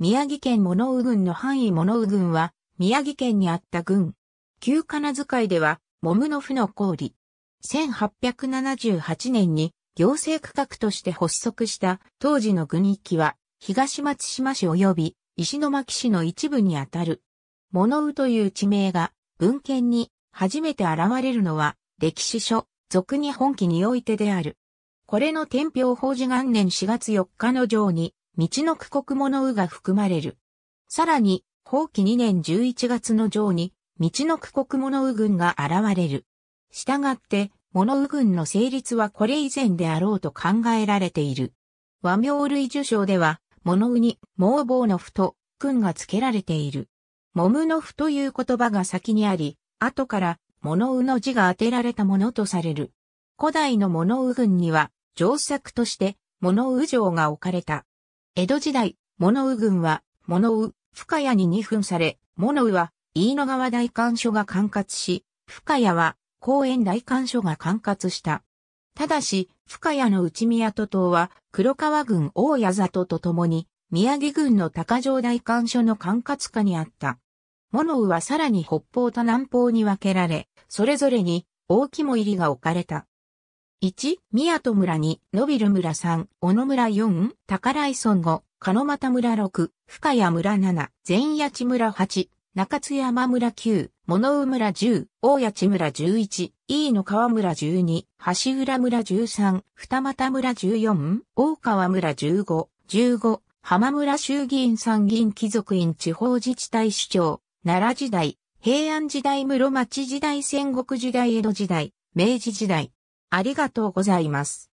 宮城県物宇郡の範囲物宇郡は、宮城県にあった郡。旧仮名遣いでは、桃の府の氷。1878年に行政区画として発足した当時の郡域は、東松島市及び石巻市の一部にあたる。物宇という地名が文献に初めて現れるのは歴史書、俗日本記においてである。これの天平法事元年4月4日の上に、道の区国物宇が含まれる。さらに、法記2年11月の上に、道の区国物宇軍が現れる。したがって、物宇軍の成立はこれ以前であろうと考えられている。和名類受賞では、物宇に、盲棒の符と、軍が付けられている。もむの符という言葉が先にあり、後から、物宇の字が当てられたものとされる。古代の物宇軍には、上作として、物宇城が置かれた。江戸時代、物宇軍は、物宇、深谷に二分され、物宇は、飯野川大官所が管轄し、深谷は、公園大官所が管轄した。ただし、深谷の内宮都島は、黒川郡大谷里と共に、宮城郡の高城大官所の管轄下にあった。物宇はさらに北方と南方に分けられ、それぞれに大肝入りが置かれた。1、宮戸村2、野ビル村3、小野村4、宝井村5、鹿俣村6、深谷村7、前八地村8、中津山村9、物宇村10、大谷地村11、飯野川村12、橋浦村13、二俣村14、大川村15、15、浜村衆議院参議院貴族院地方自治体首長、奈良時代、平安時代室町時代戦国時代江戸時代、明治時代、ありがとうございます。